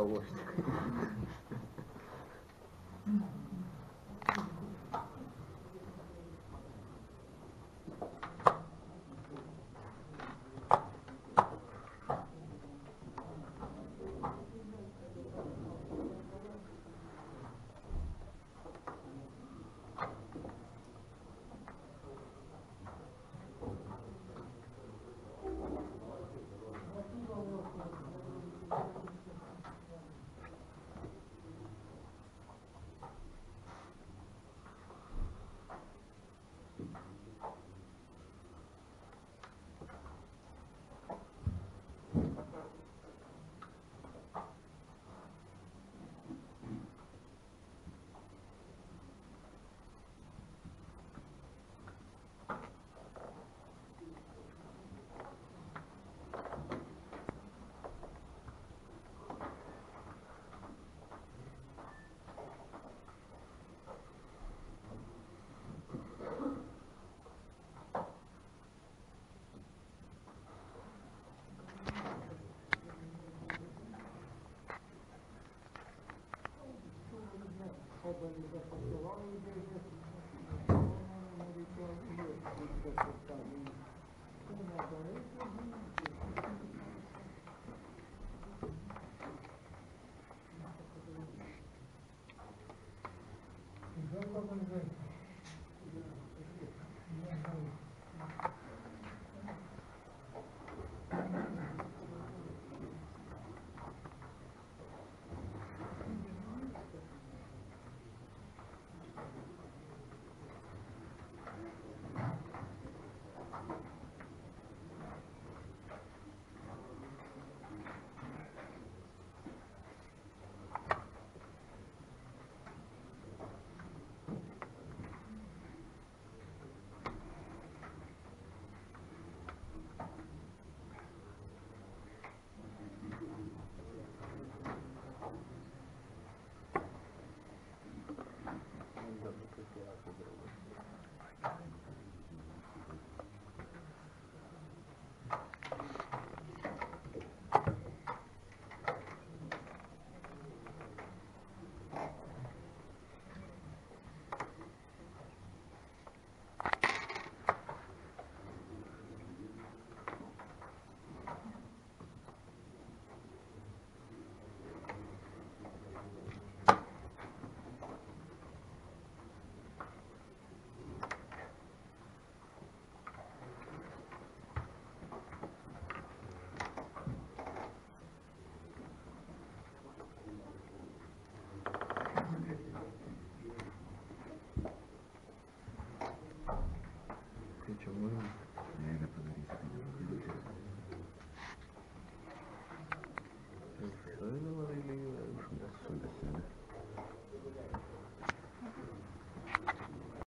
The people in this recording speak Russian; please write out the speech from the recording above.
Проложник. Ты чё,